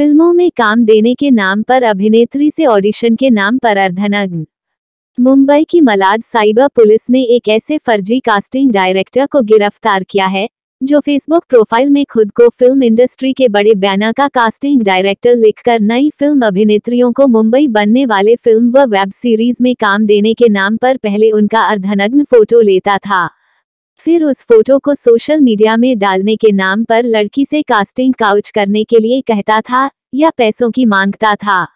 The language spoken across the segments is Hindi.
में काम देने के नाम पर अभिनेत्री से ऑडिशन के नाम पर अर्धनग्न। मुंबई की मलाड साइबर पुलिस ने एक ऐसे फर्जी कास्टिंग डायरेक्टर को गिरफ़्तार किया है, जो फेसबुक प्रोफ़ाइल में खुद को फ़िल्म इंडस्ट्री के बड़े बैनर का कास्टिंग डायरेक्टर लिखकर नई फ़िल्म अभिनेत्रियों को मुंबई बनने वाले फ़िल्म व वेब सीरीज़ में काम देने के नाम पर पहले उनका अर्धनग्न फ़ोटो लेता था। फिर उस फ़ोटो को सोशल मीडिया में डालने के नाम पर लड़की से कास्टिंग काउच करने के लिए कहता था, या पैसों की माँगता था।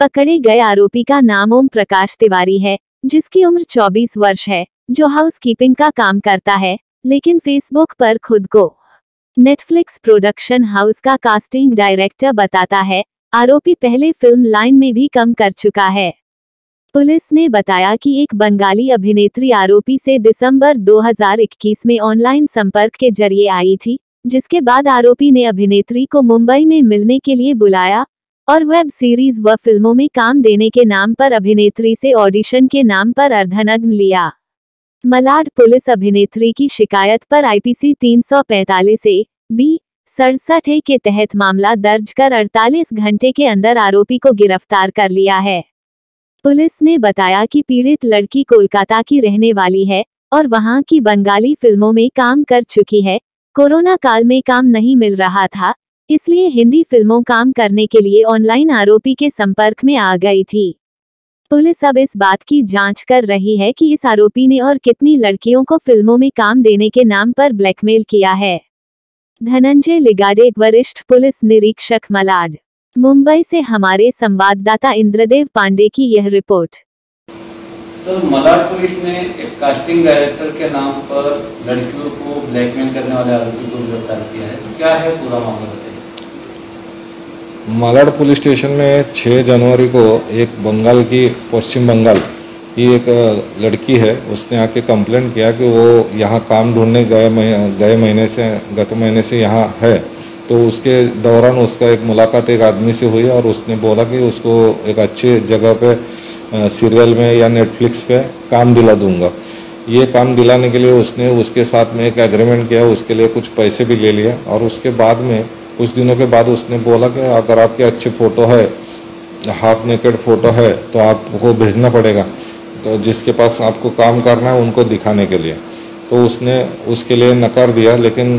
पकड़े गए आरोपी का नाम ओम प्रकाश तिवारी है, जिसकी उम्र 24 वर्ष है, जो हाउस कीपिंग का काम करता है, लेकिन फेसबुक पर खुद को नेटफ्लिक्स प्रोडक्शन हाउस का कास्टिंग डायरेक्टर बताता है, आरोपी पहले फ़िल्म लाइन में भी कम कर चुका है। पुलिस ने बताया कि एक बंगाली अभिनेत्री आरोपी से दिसंबर 2021 में ऑनलाइन संपर्क के ज़रिए आई थी, जिसके बाद आरोपी ने अभिनेत्री को मुंबई में मिलने के लिए बुलाया और वेब सीरीज़ व फ़िल्मों में काम देने के नाम पर अभिनेत्री से ऑडिशन के नाम पर अर्धनग्न लिया। मलाड पुलिस अभिनेत्री की शिकायत पर आईपीसी 345 ए, बी, सड़सठ ए के तहत मामला दर्ज कर 48 घंटे के अंदर आरोपी को गिरफ़्तार कर लिया है। पुलिस ने बताया कि पीड़ित लड़की कोलकाता की रहने वाली है और वहाँ की बंगाली फ़िल्मों में काम कर चुकी है। कोरोना काल में काम नहीं मिल रहा था, इसलिए हिंदी फ़िल्मों काम करने के लिए ऑनलाइन आरोपी के संपर्क में आ गई थी। पुलिस अब इस बात की जाँच कर रही है कि इस आरोपी ने और कितनी लड़कियों को फ़िल्मों में काम देने के नाम पर ब्लैकमेल किया है। धनंजय लिगाडे, वरिष्ठ पुलिस निरीक्षक मलाड मुंबई से हमारे संवाददाता इंद्रदेव पांडे की यह रिपोर्ट। सर मलाड पुलिस ने एक कास्टिंग डायरेक्टर के नाम पर लड़कियों को ब्लैकमेल करने वाले आरोपी को गिरफ़्तार किया है। क्या है पूरा मामला बताइए? मालाड पुलिस स्टेशन में 6 जनवरी को एक बंगाल की पश्चिम बंगाल की एक लड़की है। उसने आके कंप्लेंट किया कि वो यहाँ काम ढूँढने गए गए महीने से गत महीने से यहाँ है। तो उसके दौरान उसका एक मुलाकात एक आदमी से हुई और उसने बोला कि उसको एक अच्छी जगह पे सीरियल में या नेटफ्लिक्स पे काम दिला दूँगा। ये काम दिलाने के लिए उसने उसके साथ में एक एग्रीमेंट किया, उसके लिए कुछ पैसे भी ले लिया और उसके बाद में, कुछ दिनों के बाद उसने बोला कि अगर आपके अच्छे फ़ोटो है हाफ़ नेकेड फ़ोटो है तो आपको भेजना पड़ेगा। तो जिसके पास आपको काम करना है उनको दिखाने के लिए। तो उसने उसके लिए नकार दिया, लेकिन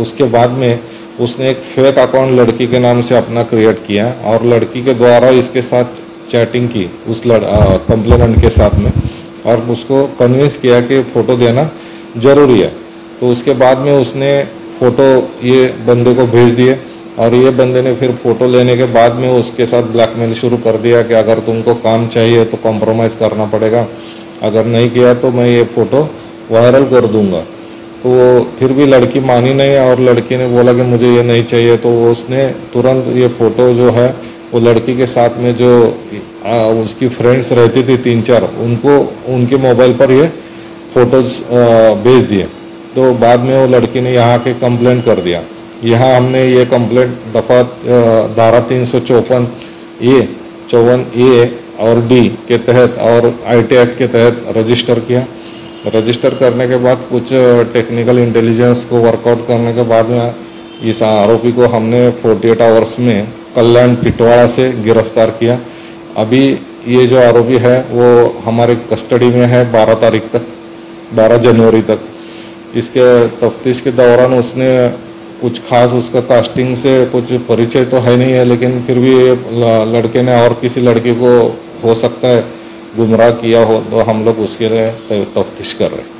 उसके बाद में उसने एक फेक अकाउंट लड़की के नाम से अपना क्रिएट किया और लड़की के द्वारा इसके साथ चैटिंग की, उस कंप्लेनेंट के साथ में। और उसको कन्विंस किया कि फ़ोटो देना ज़रूरी है। तो उसके बाद में उसने फ़ोटो ये बंदे को भेज दिए और ये बंदे ने फिर फ़ोटो लेने के बाद में उसके साथ ब्लैकमेल शुरू कर दिया कि अगर तुमको काम चाहिए तो कॉम्प्रोमाइज़ करना पड़ेगा। अगर नहीं किया तो मैं ये फ़ोटो वायरल कर दूँगा। तो वो फिर भी लड़की मानी नहीं और लड़की ने बोला कि मुझे ये नहीं चाहिए। तो उसने तुरंत ये फ़ोटो जो है वो लड़की के साथ में जो आ, उसकी फ्रेंड्स रहती थी तीन चार उनको उनके मोबाइल पर ये फ़ोटोज़ भेज दिए। तो बाद में वो लड़की ने यहाँ के कंप्लेंट कर दिया। यहाँ हमने ये कंप्लेंट दफ़ा धारा तीन सौ चौपन ए चौवन ए और डी के तहत और आई टी एक्ट के तहत रजिस्टर किया। रजिस्टर करने के बाद कुछ टेक्निकल इंटेलिजेंस को वर्कआउट करने के बाद में इस आरोपी को हमने 48 आवर्स में कल्याण पिटवाड़ा से गिरफ़्तार किया। अभी ये जो आरोपी है, वो हमारे कस्टडी में है 12 तारीख तक 12 जनवरी तक। इसके तफ्तीश के दौरान उसने कुछ खास उसका कास्टिंग से कुछ परिचय तो है नहीं है, लेकिन फिर भी लड़के ने और किसी लड़की को हो सकता है गुमराह किया हो तो हम लोग उसके लिए तफ्तीश कर रहे हैं।